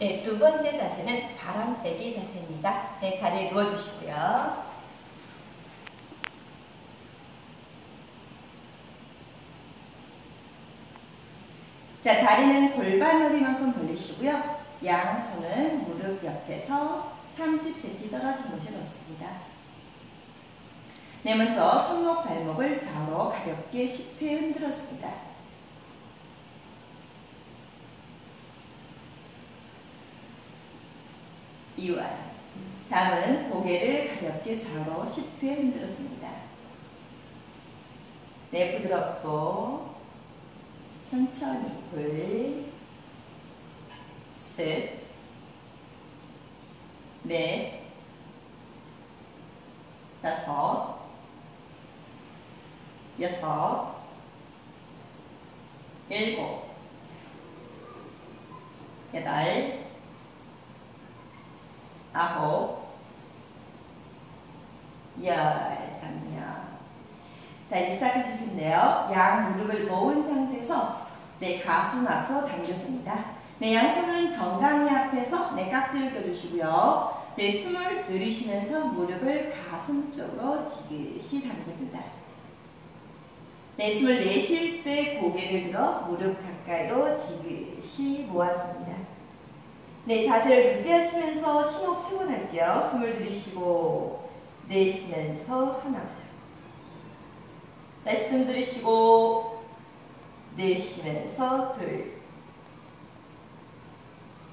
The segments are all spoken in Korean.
네, 두 번째 자세는 바람 빼기 자세입니다. 네, 자리에 누워주시고요. 자, 다리는 골반 너비만큼 벌리시고요. 양손은 무릎 옆에서 30cm 떨어진 곳에 놓습니다. 네, 먼저 손목 발목을 좌우로 가볍게 10회 흔들어줍니다. 이완. 다음은 고개를 가볍게 좌우로 10회 흔들어줍니다. 네, 부드럽고 천천히 둘, 셋, 넷, 다섯, 여섯, 일곱, 여덟, 아홉, 열 장면. 자, 이제 시작하실 텐데요. 양 무릎을 모은 상태에서 내 가슴 앞으로 당겨줍니다. 네, 양손은 정강이 앞에서 내 깍지를 껴주시고요. 네, 숨을 들이쉬면서 무릎을 가슴 쪽으로 지그시 당깁니다. 네, 숨을 내쉴 때 고개를 들어 무릎 가까이로 지그시 모아줍니다. 네, 자세를 유지하시면서 심호흡 세 번 할게요. 숨을 들이쉬고 내쉬면서 하나 다시 숨 들이쉬고 내쉬면서 둘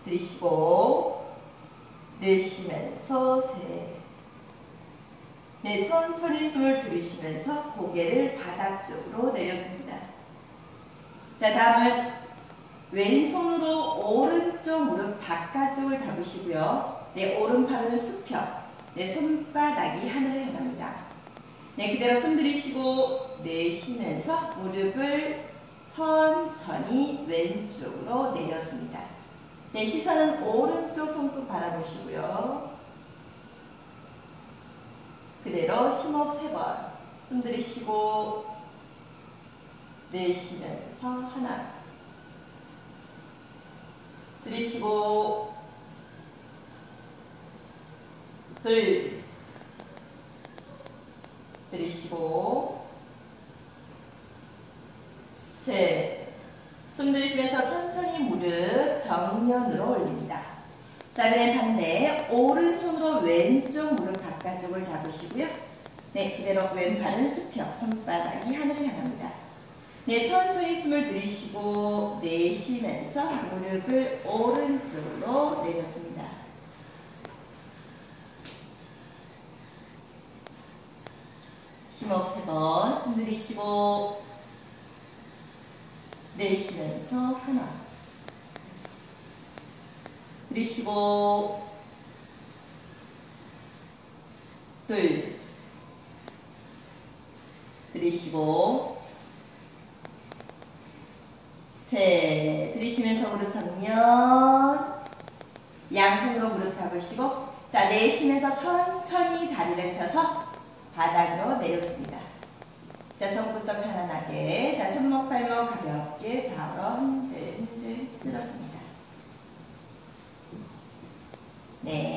들이쉬고 내쉬면서 셋 네, 천천히 숨을 들이쉬면서 고개를 바닥 쪽으로 내려줍니다. 자, 다음은 왼손으로 오른쪽 무릎 바깥쪽을 잡으시고요. 네, 오른팔은 수평. 네, 손바닥이 하늘을 향합니다. 네, 그대로 숨 들이쉬고 내쉬면서 무릎을 천천히 왼쪽으로 내려줍니다. 네, 시선은 오른쪽 손끝 바라보시고요. 그대로 심호흡 세 번. 숨 들이쉬고 내쉬면서 하나. 들이쉬고 둘. 들이쉬고 셋. 숨 들이쉬면서 천천히 무릎 정면으로 올립니다. 자, 그다음 반대 오른손으로 왼쪽 무릎 바깥쪽을 잡으시고요. 네, 그대로 왼팔은 수평, 손바닥이 하늘을 향합니다. 네, 천천히 숨을 들이쉬고 내쉬면서 무릎을 오른쪽으로 내렸습니다. 심호흡 세 번, 숨 들이쉬고 내쉬면서 하나 들이쉬고 둘 들이쉬고 셋 들이쉬면서 무릎 정면 양손으로 무릎 잡으시고 자 내쉬면서 천천히 다리를 펴서 바닥으로 내렸습니다. 자, 손부터 편안하게. 자, 손목, 발목 가볍게 좌우로 흔들, 흔들, 흔들었습니다. 네.